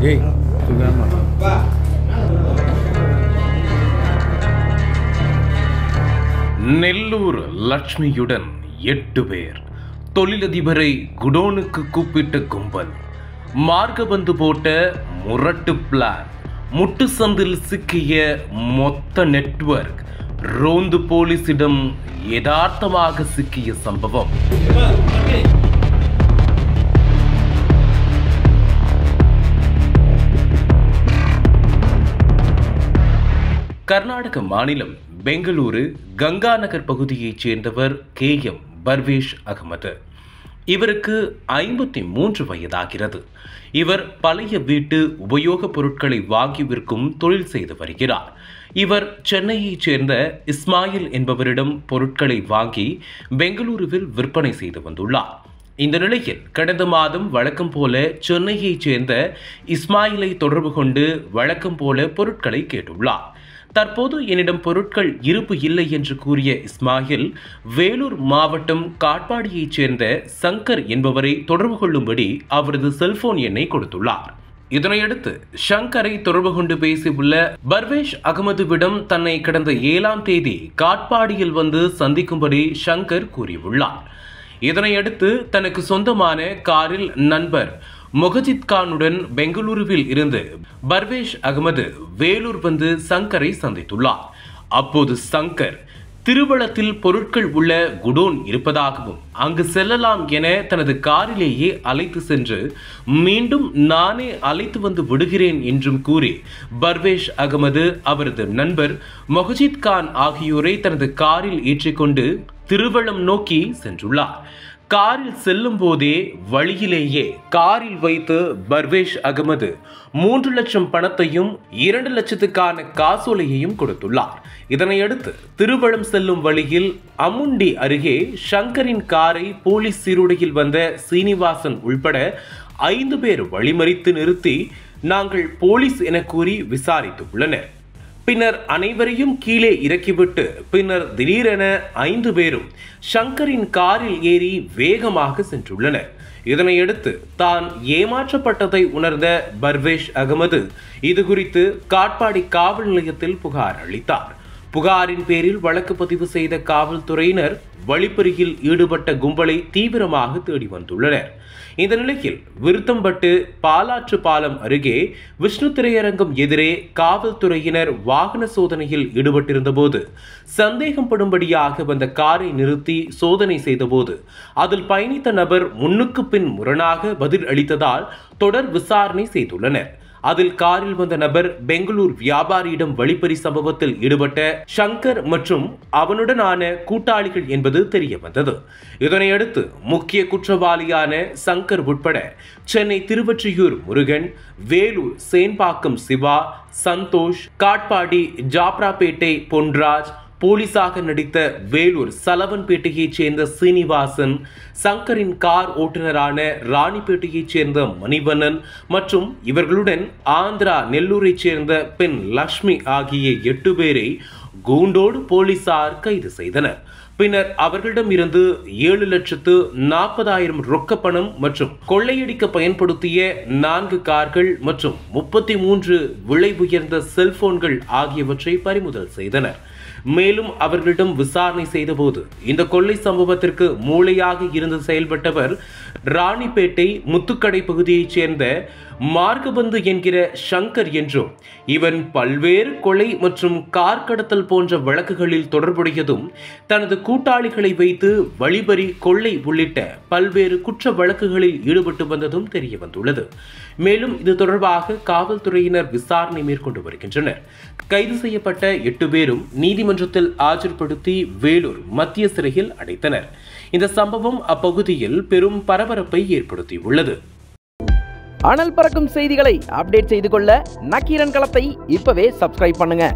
ஏய் சுகாமா நெல்லூர் லட்சுமியுடன் எட்டு பேர். தொழிலதிபரை குடோனுக்கு கூப்பிட்ட கும்பல். மார்க்கபந்து போட்ட முரட்டு பிளான் முட்டு சந்தில் சிக்கிய மொத்த நெட்வொர்க் ரோந்து போலீசிடம் யதார்த்தமாக சிக்கிய சம்பவம். கர்நாடக மாநிலம் பெங்களூரு கங்கா நகர் பகுதியைச் சேர்ந்தவர் கே எம் பர்வேஷ் அகமது. இவருக்கு ஐம்பத்தி மூன்று வயதாகிறது. இவர் பழைய வீட்டு உபயோகப் பொருட்களை வாங்கி விற்கும் தொழில் செய்து வருகிறார். இவர் சென்னையைச் சேர்ந்த இஸ்மாயில் என்பவரிடம் பொருட்களை வாங்கி பெங்களூருவில் விற்பனை செய்து வந்துள்ளார். இந்த நிலையில் கடந்த மாதம் வழக்கம் போல சென்னையைச் சேர்ந்த இஸ்மாயிலை தொடர்பு கொண்டு வழக்கம் போல பொருட்களை கேட்டுள்ளார். தற்போது என்னிடம் பொருட்கள் இருப்பு இல்லை என்று கூறிய இஸ்மாயில் வேலூர் மாவட்டம் காட்பாடியைச் சேர்ந்த சங்கர் என்பவரை தொடர்பு கொள்ளும்படி அவரது செல்போன் எண்ணை கொடுத்துள்ளார். இதனையடுத்து ஷங்கரை தொடர்பு கொண்டு பேசியுள்ள பர்வேஷ் அகமதுவிடம் தன்னை கடந்த ஏழாம் தேதி காட்பாடியில் வந்து சந்திக்கும்படி ஷங்கர் கூறியுள்ளார். இதனையடுத்து தனக்கு சொந்தமான காரில் நண்பர் மொஹஜித் கானுடன் பெங்களூருவில் இருந்து பர்வேஷ் அகமது வேலூர் வந்து சங்கரை சந்தித்துள்ளார். அப்போது சங்கர் திருவளத்தில் பொருட்கள் உள்ள குடோன் இருப்பதாகவும் அங்கு செல்லலாம் என தனது காரிலேயே அழைத்து சென்று மீண்டும் நானே அழைத்து வந்து விடுகிறேன் என்றும் கூறி பர்வேஷ் அகமது அவரது நண்பர் மொஹஜித் கான் ஆகியோரை தனது காரில் ஏற்றிக்கொண்டு திருவள்ளம் நோக்கி சென்றுள்ளார். காரில் செல்லும் போதே வழியிலேயே காரில் வைத்து பர்வேஷ் அகமது மூன்று லட்சம் பணத்தையும் இரண்டு லட்சத்துக்கான காசோலையையும் கொடுத்துள்ளார். இதனையடுத்து திருவளம் செல்லும் வழியில் அமுண்டி அருகே ஷங்கரின் காரை போலீஸ் சீருடையில் வந்த சீனிவாசன் உள்பட ஐந்து பேர் வழிமறித்து நிறுத்தி நாங்கள் போலீஸ் என கூறி விசாரித்துள்ளனர் பின்னர் அனைவரையும் கீழே இறக்கிவிட்டு பின்னர் திடீரென ஐந்து பேரும் ஷங்கரின் காரில் ஏறி வேகமாக சென்றுள்ளனர். இதனையடுத்து தான் ஏமாற்றப்பட்டதை உணர்ந்த பர்வேஷ் அகமது இது குறித்து காட்பாடி காவல் நிலையத்தில் புகார் அளித்தார். புகாரின் பேரில் வழக்கு பதிவு செய்த காவல்துறையினர் வழிப்பறியில் ஈடுபட்ட கும்பலை தீவிரமாக தேடி வந்துள்ளனர். இந்த நிலையில் விருத்தம்பட்டு பாலாற்று பாலம் அருகே விஷ்ணு திரையரங்கம் எதிரே காவல்துறையினர் வாகன சோதனையில் ஈடுபட்டிருந்தபோது சந்தேகம் படும்படியாக வந்த காரை நிறுத்தி சோதனை செய்தபோது அதில் பயணித்த நபர் முன்னுக்கு பின் முரணாக பதில் அளித்ததால் தொடர் விசாரணை செய்துள்ளனர். அதில் காரில் வந்த நபர் பெங்களூர் வியாபாரியிடம் வழிப்பறி சம்பவத்தில் ஈடுபட்ட ஷங்கர் மற்றும் அவனுடனான கூட்டாளிகள் என்பது தெரிய வந்தது இதனையடுத்து முக்கிய குற்றவாளியான சங்கர் உட்பட சென்னை திருவொற்றியூர் முருகன் வேலூர் சேன்பாக்கம் சிவா சந்தோஷ் காட்பாடி ஜாப்ராபேட்டை பொன்ராஜ் போலீஸாக நடித்த வேலூர் சலவன்பேட்டையைச் சேர்ந்த சீனிவாசன் சங்கரின் கார் ஓட்டுநரான ராணிப்பேட்டையைச் சேர்ந்த மணிவண்ணன் மற்றும் இவர்களுடன் ஆந்திரா நெல்லூரைச் சேர்ந்த பெண் லக்ஷ்மி ஆகிய எட்டு பேரை கூண்டோடு போலீசார் கைது செய்தனர். பின்னர் அவர்களிடம் இருந்து ஏழு லட்சத்து நாற்பதாயிரம் ரொக்க பணம் மற்றும் கொள்ளையடிக்க பயன்படுத்திய நான்கு கார்கள் மற்றும் முப்பத்தி மூன்று விலை உயர்ந்த செல்போன்கள் ஆகியவற்றை பறிமுதல் செய்தனர். மேலும் அவர்களிடம் விசாரணை செய்தபோது இந்த கொள்ளை சம்பவத்திற்கு மூளையாக இருந்து செயல்பட்டவர் ராணிப்பேட்டை முத்துக்கடை பகுதியைச் சேர்ந்த மார்க்கபந்து என்கிற ஷங்கர் என்றும் இவன் பல்வேறு கொலை மற்றும் கார் கடத்தல் போன்ற வழக்குகளில் தொடர்புடையதும் தனது கூட்டாளிகளை வைத்து வழிபறி கொள்ளை உள்ளிட்ட பல்வேறு குற்ற வழக்குகளில் ஈடுபட்டு வந்ததும் தெரிய வந்துள்ளது மேலும் இது தொடர்பாக காவல்துறையினர் விசாரணை மேற்கொண்டு வருகின்றனர். கைது செய்யப்பட்ட எட்டு பேரும் நீதிமன்றத்தில் ஆஜர்படுத்தி வேலூர் மத்திய சிறையில் அடைத்தனர். இந்த சம்பவம் அப்பகுதியில் பெரும் பரபரப்பை ஏற்படுத்தியுள்ளது. அனல் பறக்கும் செய்திகளை அப்டேட் செய்து கொள்ள நக்கீரன் களத்தை இப்பவே சப்ஸ்கிரைப் பண்ணுங்க.